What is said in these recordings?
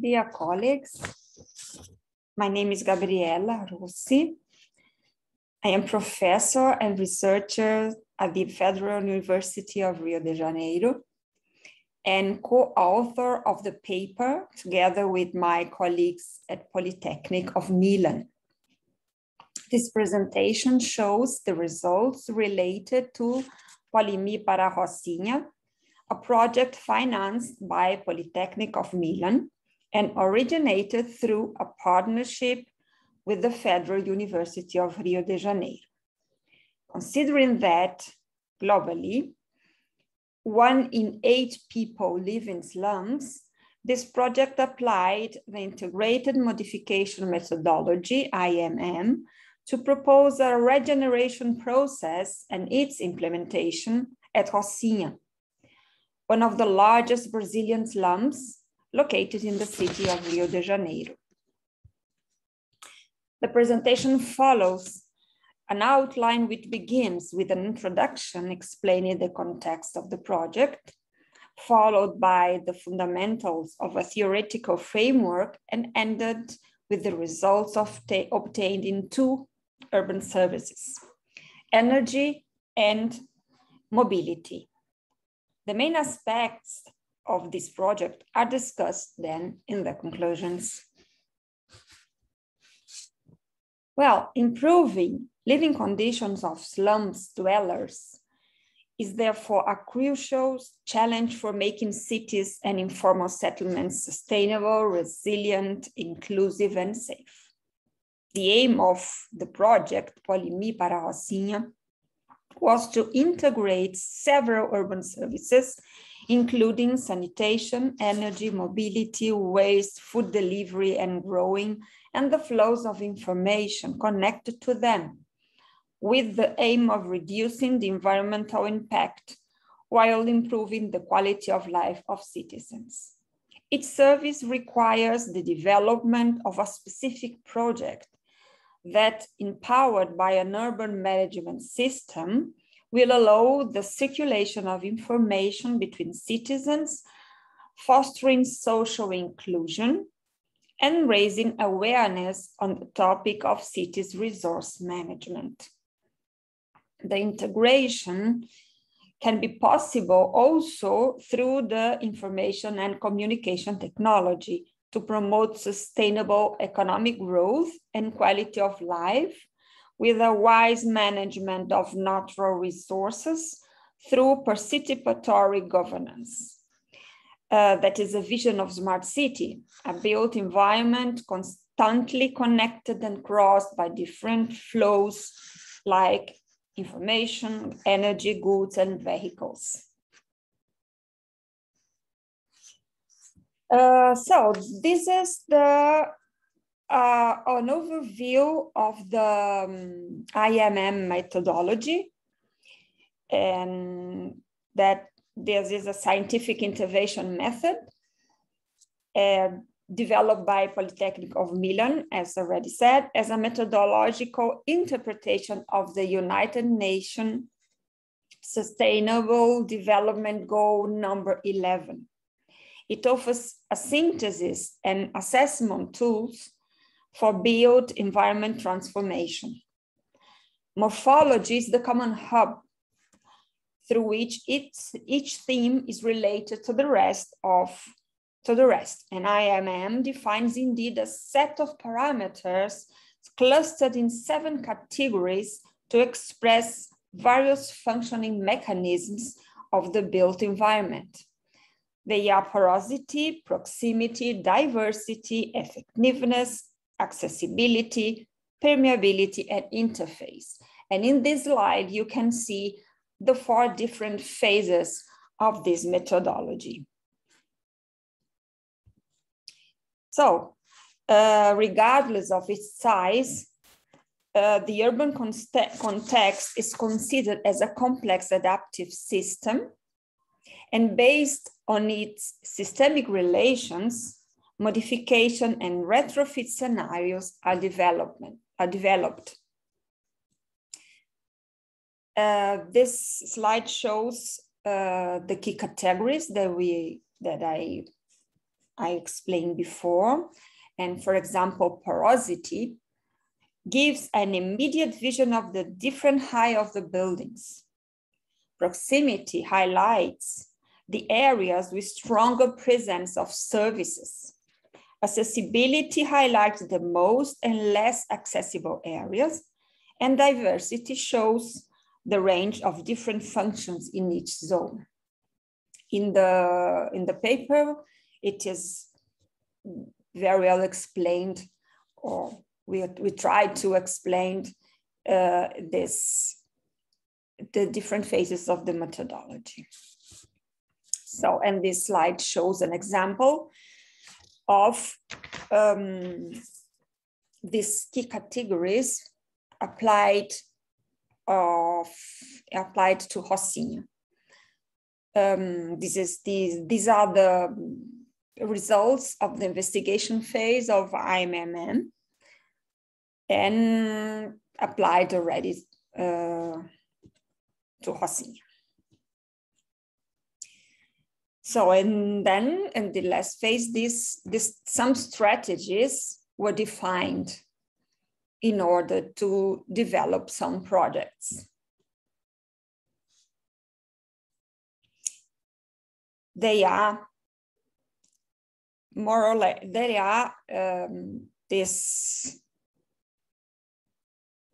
Dear colleagues, my name is Angela Rossi. I am professor and researcher at the Federal University of Rio de Janeiro and co-author of the paper together with my colleagues at Polytechnic of Milan. This presentation shows the results related to Polimi para Rocinha, a project financed by Polytechnic of Milan and originated through a partnership with the Federal University of Rio de Janeiro. Considering that globally, one in eight people live in slums, this project applied the integrated modification methodology, IMM, to propose a regeneration process and its implementation at Rocinha, one of the largest Brazilian slums located in the city of Rio de Janeiro. The presentation follows an outline which begins with an introduction explaining the context of the project, followed by the fundamentals of a theoretical framework and ended with the results obtained in two urban services, energy and mobility. The main aspects of this project are discussed then in the conclusions. Well, improving living conditions of slums dwellers is therefore a crucial challenge for making cities and informal settlements sustainable, resilient, inclusive, and safe. The aim of the project, Polimi para Rocinha, was to integrate several urban services including sanitation, energy, mobility, waste, food delivery and growing, and the flows of information connected to them, with the aim of reducing the environmental impact while improving the quality of life of citizens. Each service requires the development of a specific project that, empowered by an urban management system, will allow the circulation of information between citizens, fostering social inclusion, and raising awareness on the topic of cities resource management. The integration can be possible also through the information and communication technology to promote sustainable economic growth and quality of life with a wise management of natural resources through participatory governance. Uh, that is a vision of smart city, a built environment constantly connected and crossed by different flows like information, energy, goods, and vehicles. Uh, so this is the uh, an overview of the um, IMM methodology and that this is a scientific intervention method uh, developed by Polytechnic of Milan, as already said, as a methodological interpretation of the United Nations Sustainable Development Goal number 11. It offers a synthesis and assessment tools for built environment transformation. Morphology is the common hub through which each, each theme is related to the rest of to the rest. And IMM defines indeed a set of parameters clustered in seven categories to express various functioning mechanisms of the built environment. They are porosity, proximity, diversity, effectiveness, accessibility, permeability, and interface. And in this slide, you can see the four different phases of this methodology. So, uh, regardless of its size, uh, the urban context is considered as a complex adaptive system and based on its systemic relations, modification and retrofit scenarios are, development, are developed. Uh, this slide shows uh, the key categories that we that I I explained before. And for example, porosity gives an immediate vision of the different height of the buildings. Proximity highlights the areas with stronger presence of services. Accessibility highlights the most and less accessible areas, and diversity shows the range of different functions in each zone. In the, in the paper, it is very well explained, or we, we tried to explain uh, this, the different phases of the methodology. So, and this slide shows an example of um, these key categories applied of applied to Rocinha. Um, this is these these are the results of the investigation phase of IMMM and applied already uh, to Rocinha. So, and then in the last phase, this, this, some strategies were defined in order to develop some projects. They are more or less, they are um, this,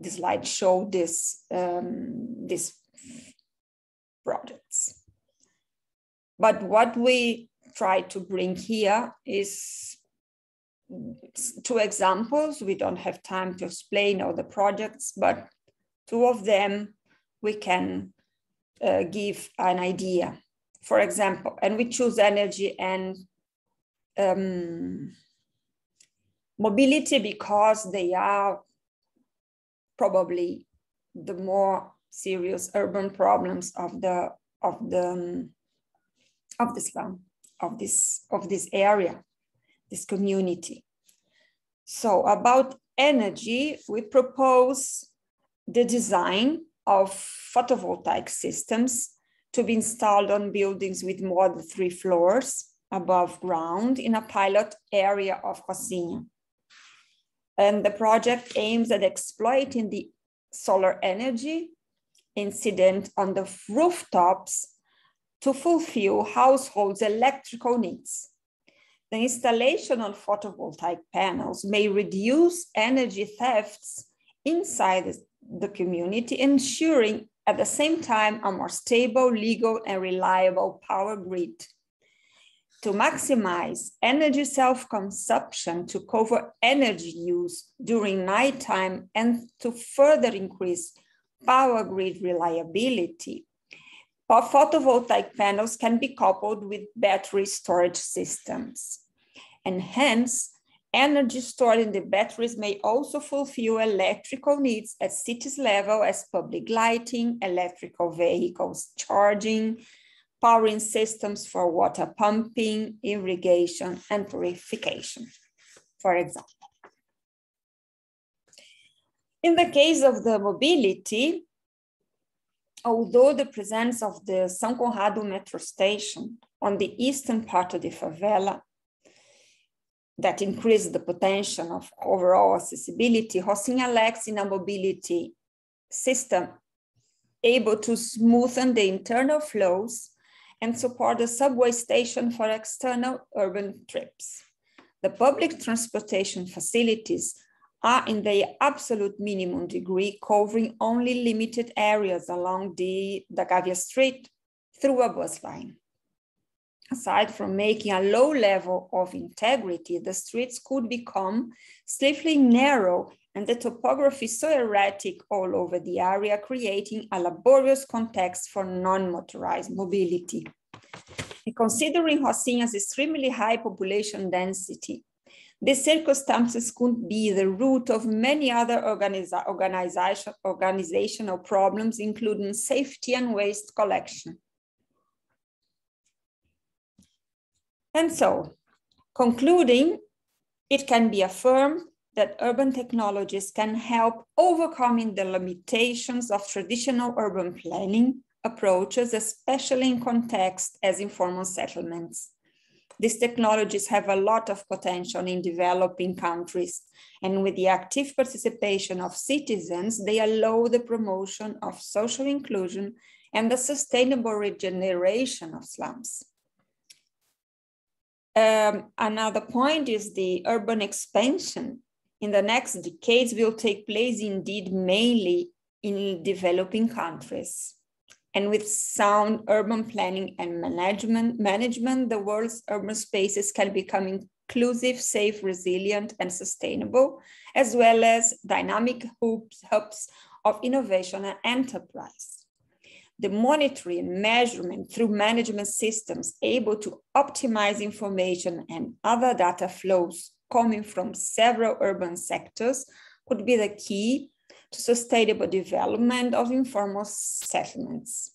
this slide show this, um, these projects. But what we try to bring here is two examples. We don't have time to explain all the projects, but two of them we can uh, give an idea. For example, and we choose energy and um, mobility because they are probably the more serious urban problems of the of the um, of the slum, of this, of this area, this community. So about energy, we propose the design of photovoltaic systems to be installed on buildings with more than three floors above ground in a pilot area of Rocinha. And the project aims at exploiting the solar energy incident on the rooftops to fulfill households' electrical needs. The installation of photovoltaic panels may reduce energy thefts inside the community, ensuring at the same time a more stable, legal, and reliable power grid. To maximize energy self-consumption to cover energy use during nighttime and to further increase power grid reliability, photovoltaic panels can be coupled with battery storage systems. And hence, energy stored in the batteries may also fulfill electrical needs at cities level as public lighting, electrical vehicles charging, powering systems for water pumping, irrigation, and purification, for example. In the case of the mobility, although the presence of the São Conrado metro station on the eastern part of the favela that increased the potential of overall accessibility, Rocinha lacks in a mobility system able to smoothen the internal flows and support the subway station for external urban trips. The public transportation facilities are in their absolute minimum degree, covering only limited areas along the, the Gávea Street through a bus line. Aside from making a low level of integrity, the streets could become stifling narrow and the topography so erratic all over the area, creating a laborious context for non-motorized mobility. And considering Rocinha's extremely high population density these circumstances could be the root of many other organiza organization, organizational problems, including safety and waste collection. And so, concluding, it can be affirmed that urban technologies can help overcoming the limitations of traditional urban planning approaches, especially in context as informal settlements. These technologies have a lot of potential in developing countries, and with the active participation of citizens, they allow the promotion of social inclusion and the sustainable regeneration of slums. Um, another point is the urban expansion in the next decades will take place indeed mainly in developing countries. And with sound urban planning and management, management, the world's urban spaces can become inclusive, safe, resilient, and sustainable, as well as dynamic hubs, of innovation and enterprise. The monitoring and measurement through management systems able to optimize information and other data flows coming from several urban sectors could be the key to sustainable development of informal settlements.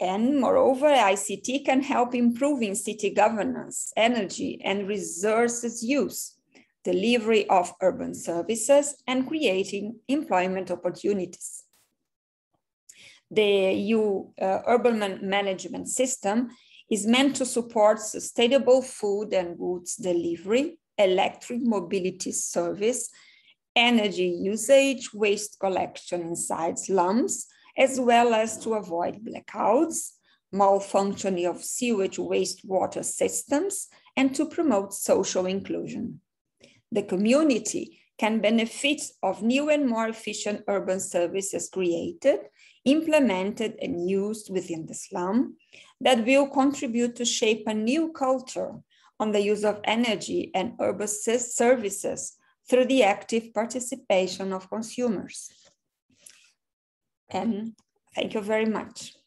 And moreover, ICT can help improving city governance, energy and resources use, delivery of urban services, and creating employment opportunities. The EU uh, urban management system is meant to support sustainable food and goods delivery, electric mobility service, energy usage, waste collection inside slums, as well as to avoid blackouts, malfunctioning of sewage wastewater systems, and to promote social inclusion. The community can benefit of new and more efficient urban services created, implemented and used within the slum that will contribute to shape a new culture on the use of energy and urban services through the active participation of consumers. And thank you very much.